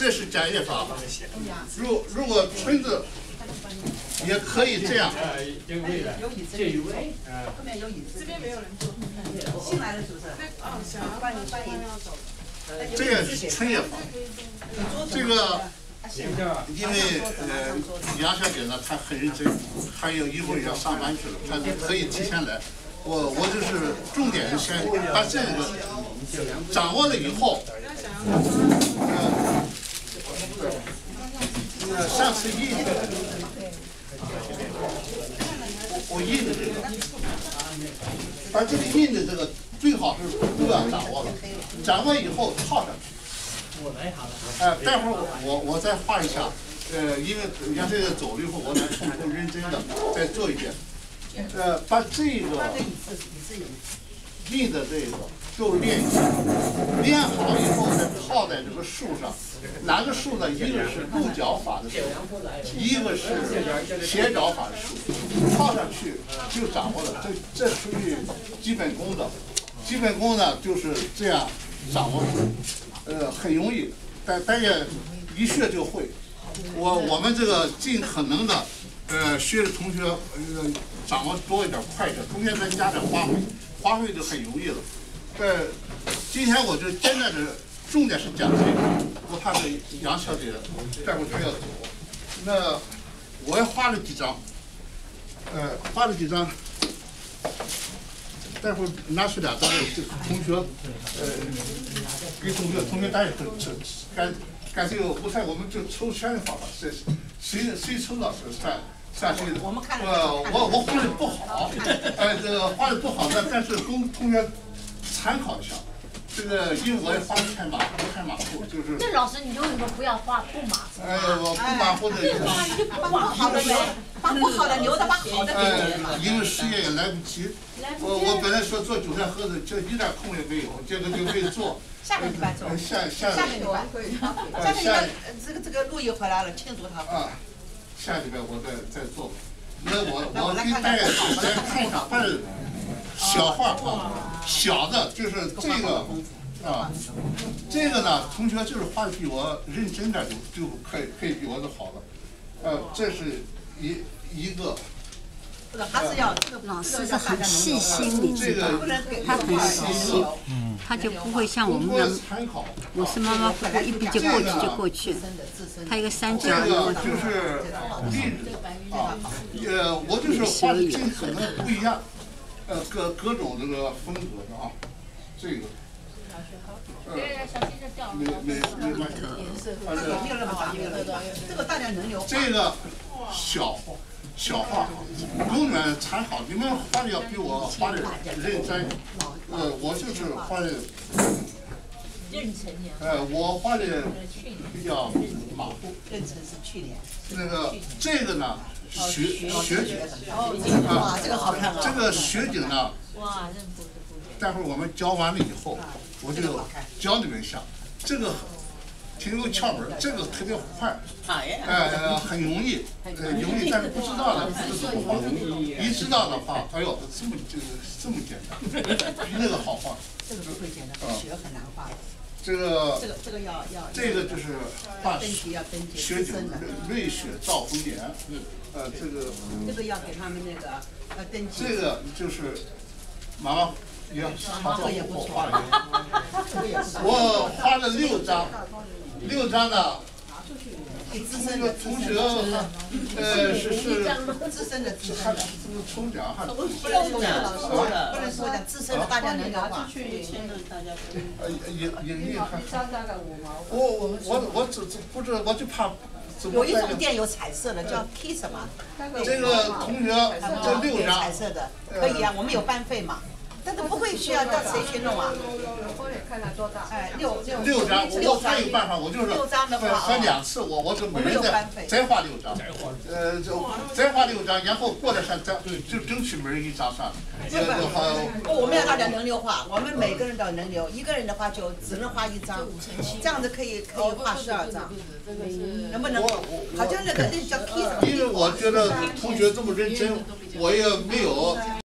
这是展业法。如如果村子也可以这样，呃，有椅子，这有位，啊，后面有椅子。这边没有人坐。新来的是不是？哦，欢迎欢迎。这个是村业法。这个因为呃杨小姐呢，她很认真，还有一会儿要上班去了，她可以提前来。我我就是重点是先把这个掌握了以后，呃，上次印的，我我印的这个，把这个印的这个最好是都要掌握了，掌握以后套上去。哎，待会儿我我我再画一下，呃，因为杨这个走了以后，我再从头认真的再做一遍。呃，把这个立的这个都练一下，练好以后再套在这个树上。哪个树呢？一个是鹿角法的树，一个是斜角法的树，套上去就掌握了。这这属于基本功的，基本功呢就是这样掌握，呃，很容易，但大家一学就会。我我们这个尽可能的，呃，学的同学呃掌握多一点，快一点，中间再加点花卉，花卉就很容易了。呃，今天我就真的重点是讲这个，我怕这杨小姐待会儿她要走，那我也画了几张，呃，画了几张，待会儿拿出两张给同学，呃，给同学，同学大家都这干干这个舞台，我们就抽签的方法，谁谁谁抽到谁算算谁的。我们看了呃，我我画的不好，呃，这个画的不好，但但是供同学参考一下。这个因为我也画的太马虎，太马虎，就是。那老师，你为什么不要画不马虎？哎，我不马虎的。把不好的留，把不好的留着，把好的哎给你嘛。，因为时间也来不及。我我本来说做韭菜盒子，就一点空也没有，结果就没做。下个礼拜做呃，下下下个礼拜可以。下个礼拜呃这个这个陆毅回来了，庆祝他。啊，下礼拜我再再做。吧。那我 我给大家先看一下，画的小画。啊，小的就是这个啊，这个呢，同学就是画的比我认真点就就可以可以比我的好了。呃，这是一一个，不是，还是要这个老师是很细心，你知道，他很细心，他就不会像我们多的，参考。我是马马虎虎一笔就过去就过去。他一个三角这个一个就是例子啊，呃，我就是画的尽可能不一样，呃，各各种这个风格的啊，这个，呃，小心着掉没没没关系，反正没有那么大，没有那么大。这个大家能留。这个小小画永远才好，你们画的要比我画的认真，呃，我就是画的，呃，我画的比较马虎。是去年。那个这个呢，雪雪景哇，这个好看啊。这个雪景呢，哇，认不是不是。待会儿我们教完了以后，我就教你们一下，这个挺有窍门儿，这个特别快，哎。呃，很容易，呃，容易，但是不知道的不是不画，一知道的话，哎呦，这么这个这么简单，比那个好画。这个不会简单，雪很难画的。这个这个这个要要。这个就是画雪景。瑞雪兆丰年，呃，这个这个要给他们那个要登记。这个就是马上也差不多我画了一个。我画了六张，六张的个同学，呃，是是资深的资还深的。是抽奖还是？不能说的，不能说的，资深的大家能留话。呃，影影印还。我我我我只只不知我就怕有一种店有彩色的，叫 Kiss 嘛。这个同学这六张彩，色的，可以啊，我们有班费嘛。但是不会需要到谁去弄啊？看看多大？哎，六六六张，我我还有办法，我就是六张的话分两次，我我就每人再再画六张，呃，就再画六张，然后过了山再就争取每人一张算了，这个好。不，我们要大家轮流画，我们每个人都要轮流，一个人的话就只能画一张，这样子可以可以画十二张，能不能？好像那个那叫因为我觉得同学这么认真，我也没有